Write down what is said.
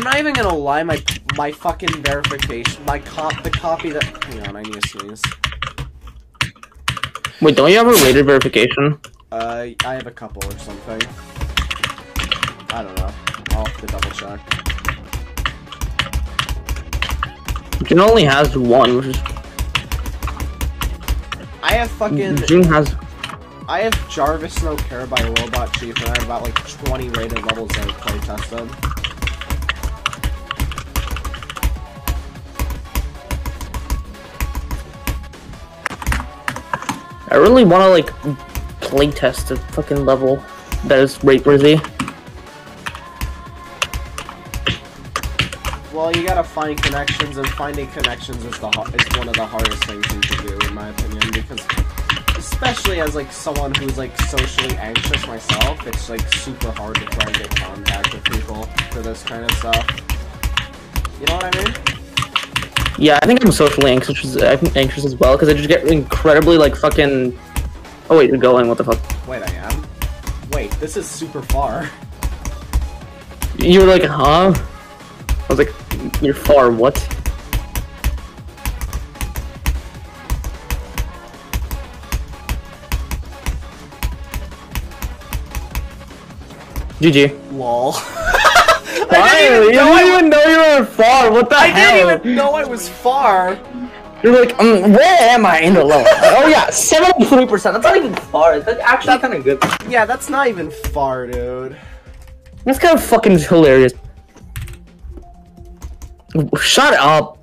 I'm not even gonna lie, my my fucking verification, my cop, the copy that. Hang on, I need to sneeze. Wait, don't you have a rated verification? Uh, I have a couple or something. I don't know. I'll have to double check. June only has one, which is I have fucking. June has. I have Jarvis No Care by Robot Chief, and I have about like 20 rated levels that I've play I really want to like playtest a fucking level that is rate worthy. Well, you gotta find connections, and finding connections is the is one of the hardest things you can do, in my opinion, because especially as like someone who's like socially anxious myself, it's like super hard to try and get contact with people for this kind of stuff. You know what I mean? Yeah, I think I'm socially anxious, I'm anxious as well because I just get incredibly like fucking. Oh wait, you're going. What the fuck? Wait, I am. Wait, this is super far. You were like, huh? I was like, you're far. What? GG. Lol. Finally, you know I didn't even know you were far. What the I hell? didn't even know I was far. You're like, um, where am I in the level? oh yeah, seventy-three percent. That's not even far. That's actually kind of good. Yeah, that's not even far, dude. That's kind of fucking hilarious. Shut up.